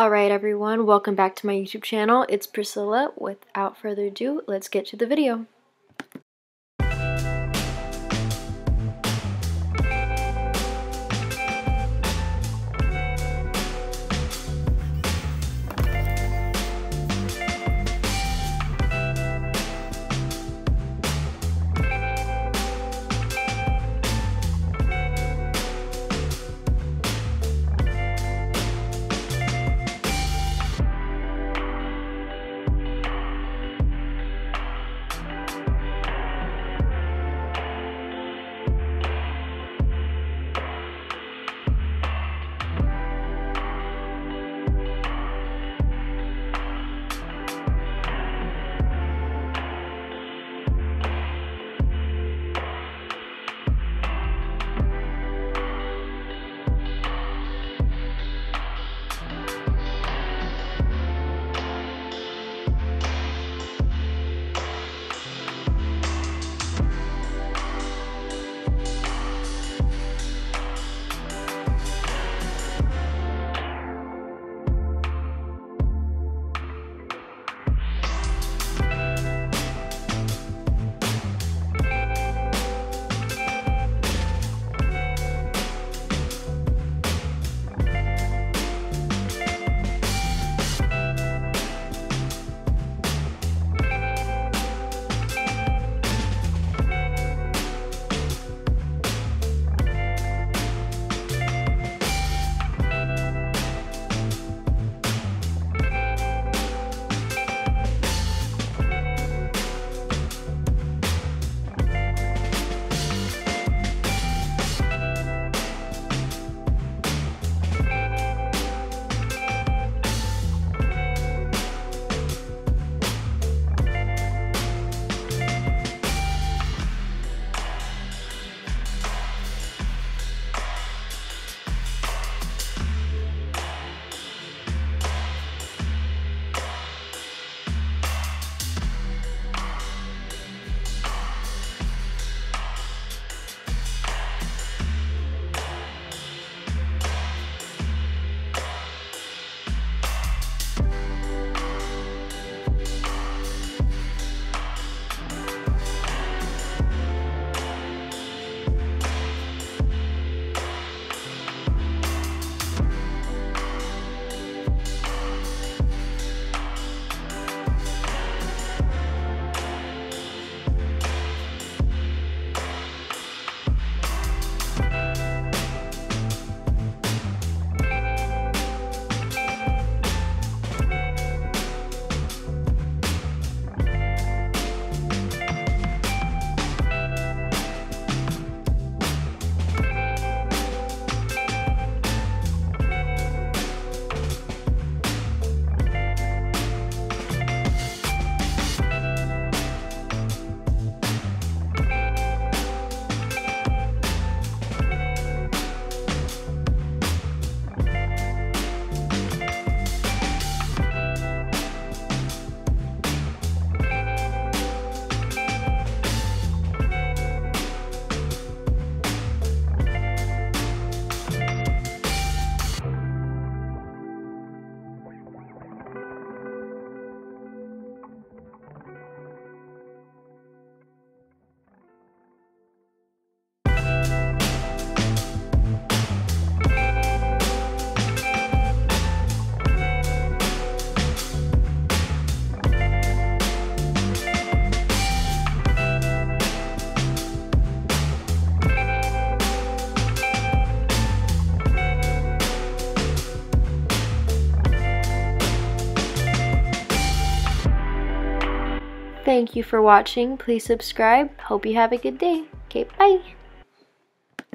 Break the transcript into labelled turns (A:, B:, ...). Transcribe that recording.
A: Alright everyone, welcome back to my YouTube channel. It's Priscilla. Without further ado, let's get to the video. Thank you for watching. Please subscribe. Hope you have a good day. Okay, bye.